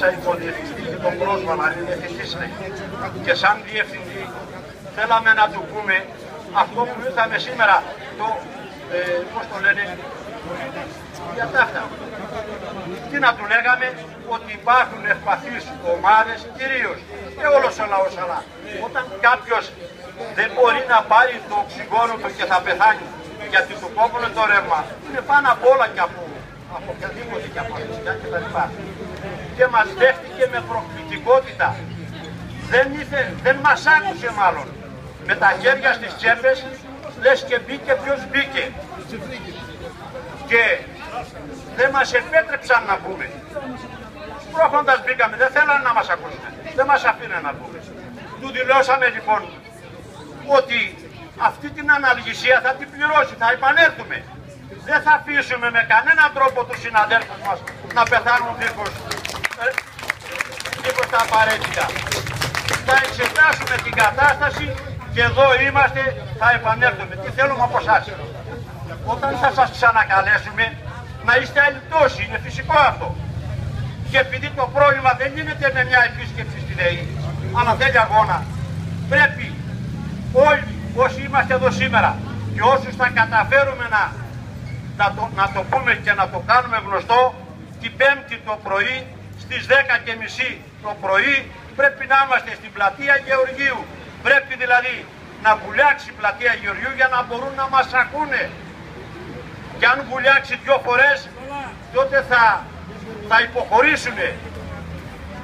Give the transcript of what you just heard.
σαν υποδιευθυντή και τον πρόσωπο να είναι διευθυντής είναι. Και σαν διευθυντή θέλαμε να του πούμε αυτό που ήρθαμε σήμερα, το, ε, πώς το λένε, για τα αυτά. Τι να του λέγαμε, ότι υπάρχουν ευπαθείς ομάδες κυρίως και όλος ο λαός αλλά όταν κάποιος δεν μπορεί να πάρει το οξυγόνο του και θα πεθάνει γιατί του κόβουν το ρεύμα είναι πάνω απ' όλα και από, από οποιαδήποτε και από αριστερά και τα λοιπά. Και μας δέχτηκε με προκλητικότητα. Δεν, ήθε, δεν μας άκουσε μάλλον. Με τα χέρια στις τσέπες λες και μπήκε ποιος μπήκε. Και δεν μας επέτρεψαν να πούμε. Σπρώχοντας μπήκαμε, δεν θέλανε να μας ακούσουν. Δεν μας αφήνουν να πούμε. Του δηλώσαμε λοιπόν ότι αυτή την αναλγησία θα την πληρώσει, θα επανέλθουμε. Δεν θα αφήσουμε με κανέναν τρόπο τους συναδέλφους μας να πεθάνουν δίχως, ε, δίχως τα απαραίτητα. Θα εξετάσουμε την κατάσταση και εδώ είμαστε, θα επανέλθουμε. Τι θέλουμε από εσάς; Όταν θα σας ξανακαλέσουμε, να είστε αλητώσοι, είναι φυσικό αυτό. Και επειδή το πρόβλημα δεν γίνεται με μια επίσκεψη στη ΔΕΗ, αλλά θέλει αγώνα, πρέπει όλοι όσοι είμαστε εδώ σήμερα και όσους θα καταφέρουμε να, να, το, να το πούμε και να το κάνουμε γνωστό, την Πέμπτη το πρωί στις 10.30 το πρωί πρέπει να είμαστε στην πλατεία Γεωργίου. Πρέπει δηλαδή να βουλιάξει η πλατεία Γεωργίου για να μπορούν να μας ακούνε. Και αν βουλιάξει δυο φορές τότε θα, θα υποχωρήσουν